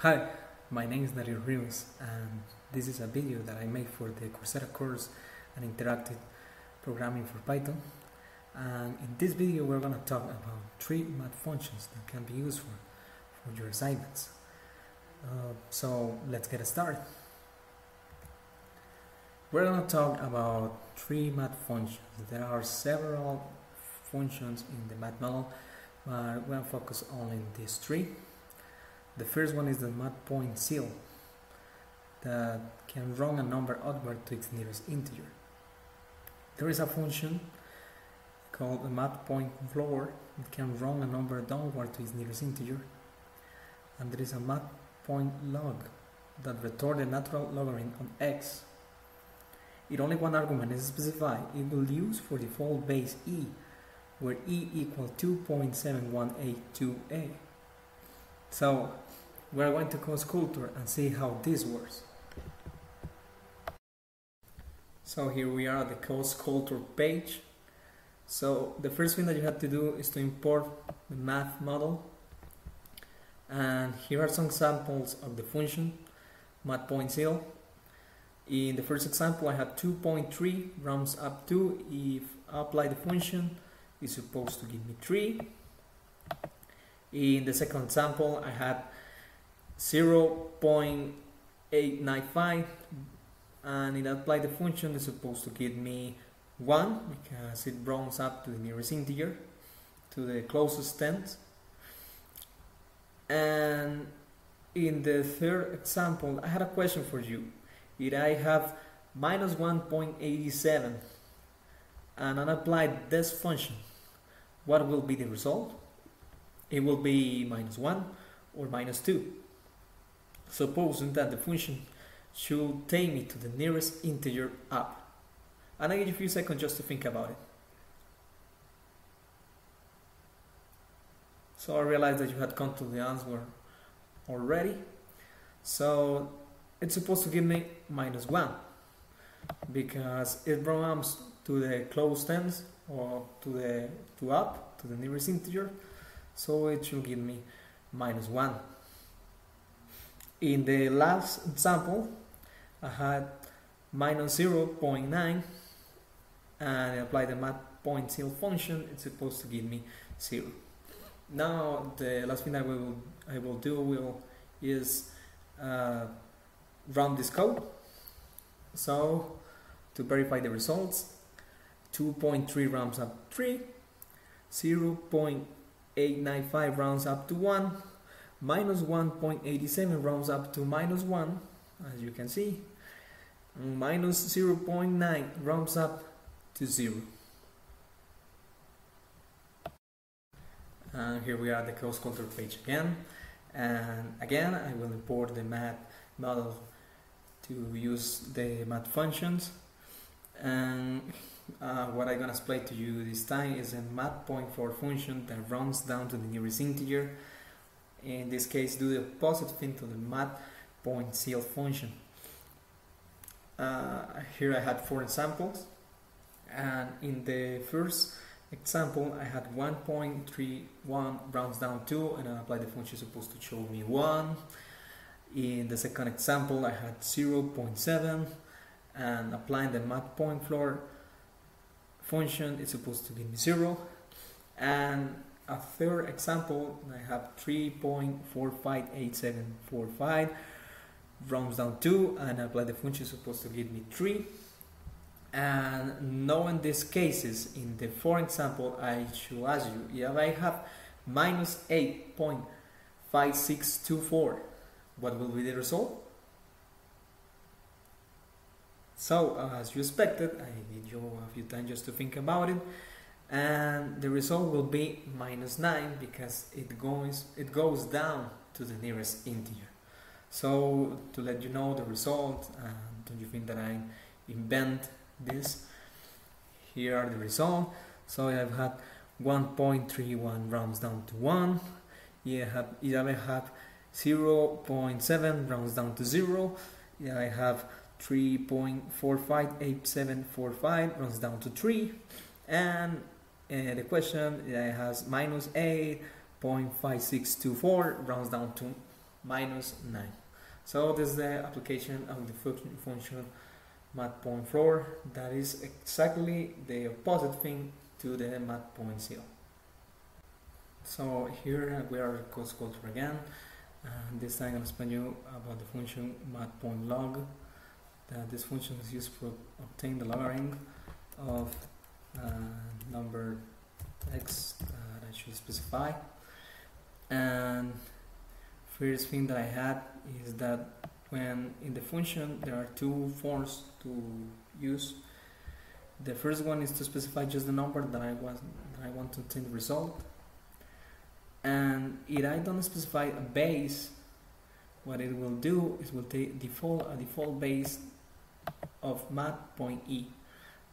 Hi, my name is Dario Rios and this is a video that I made for the Coursera course on interactive programming for Python and in this video we're going to talk about three math functions that can be used for, for your assignments. Uh, so let's get started. We're going to talk about three math functions. There are several functions in the math model but we're going to focus only on these three. The first one is the math point ceil that can run a number outward to its nearest integer. There is a function called the math point floor that can run a number downward to its nearest integer. And there is a math point log that returns the natural logarithm on x. If only one argument is specified, it will use for default base e, where e equals 2.7182a. So we're going to CodeSkulptor and see how this works. So here we are at the CodeSkulptor page. So the first thing that you have to do is to import the math model. And here are some examples of the function math point. In the first example I have 2.3 rounds up to if I apply the function it's supposed to give me 3. In the second example I had 0.895 and it applied the function is supposed to give me 1 because it rounds up to the nearest integer to the closest tens and in the third example I had a question for you. If I have minus 1.87 and I apply this function what will be the result? It will be minus 1 or minus 2 supposing that the function should take me to the nearest integer up. And I give you a few seconds just to think about it. So I realized that you had come to the answer already. So it's supposed to give me minus 1 because it belongs to the closed tens or to the to up to the nearest integer so it should give me minus 1 in the last example, I had minus 0.9 and I apply the math zero function, it's supposed to give me 0. Now the last thing I will, I will do will is uh, run this code. So to verify the results, 2.3 rounds up 3, 0.895 rounds up to 1, minus 1.87 rounds up to minus 1 as you can see. Minus 0.9 rounds up to 0 and here we are the CodeSkulptor page again. And again I will import the math model to use the math functions. And uh, what I'm gonna explain to you this time is a math point for function that runs down to the nearest integer in this case do the opposite thing to the math point ceil function. Uh, here I had four examples. And in the first example I had 1.31 rounds down 2 and I applied the function supposed to show me 1 in the second example I had 0.7 and applying the math point floor function it's supposed to give me 0 and a third example, I have 3.458745 rounds down 2 and apply the function supposed to give me 3 and knowing these cases in the fourth example I should ask you if I have minus 8.5624 what will be the result? So as you expected I need you a few times just to think about it and the result will be minus 9 because it goes it goes down to the nearest integer so to let you know the result uh, don't you think that I invent this? Here are the result. So I've had 1.31 rounds down to 1 yeah, I have, I have 0.7 rounds down to 0 yeah, I have 3.458745 rounds down to 3 and uh, the question uh, has minus 8.5624 rounds down to minus 9. So this is the application of the function, mat point floor that is exactly the opposite thing to the mat point ceil. So here we are CodeSkulptor again and this time I'm going to explain you about the function mat point log that this function is used to obtain the logarithm of uh, Uh, number x uh, that I should specify. And first thing that I had is that when in the function there are two forms to use. The first one is to specify just the number that I want that I want to obtain the result. And if I don't specify a base what it will do is will take default a default base of mat point e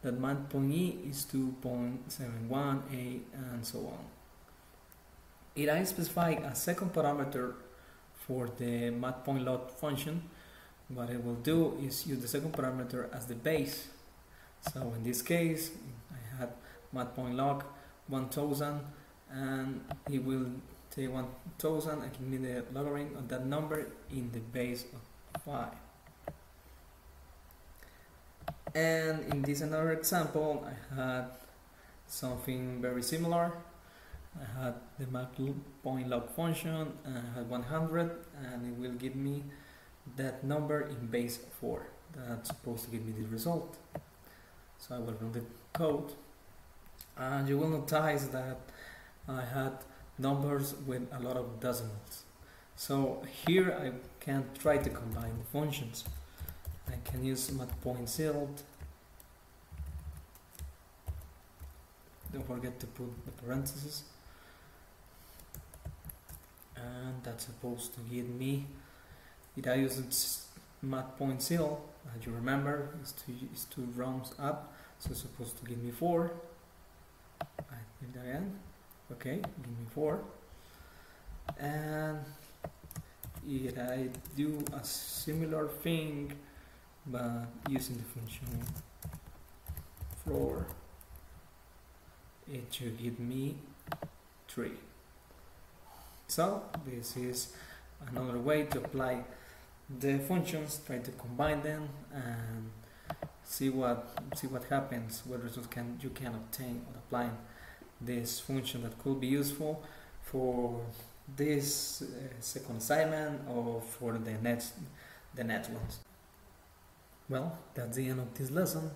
that mat point e is 2.71a and so on. If I specify a second parameter for the mat point log function. What it will do is use the second parameter as the base. So in this case I had mat point log 1000 and it will take 1000 and give me the logarithm of that number in the base of 5 and in this another example I had something very similar. I had the mat point log function and I had 100 and it will give me that number in base 4 that's supposed to give me the result. So I will run the code. And you will notice that I had numbers with a lot of decimals. So here I can try to combine the functions I can use mat point don't forget to put the parentheses. And that's supposed to give me it I use mat point ceil as you remember it's to is two rounds up so it's supposed to give me four. I did again okay give me four. And if I do a similar thing but using the function floor it should give me 3 so this is another way to apply the functions try to combine them and see what see what happens what results can you can obtain on applying this function that could be useful for this uh, second assignment or for the next the next ones well that's the end of this lesson.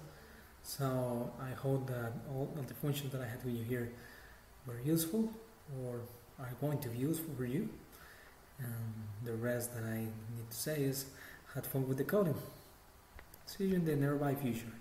So I hope that all of the functions that I had with you here were useful or are going to be useful for you. And the rest that I need to say is had fun with the coding. See you in the nearby future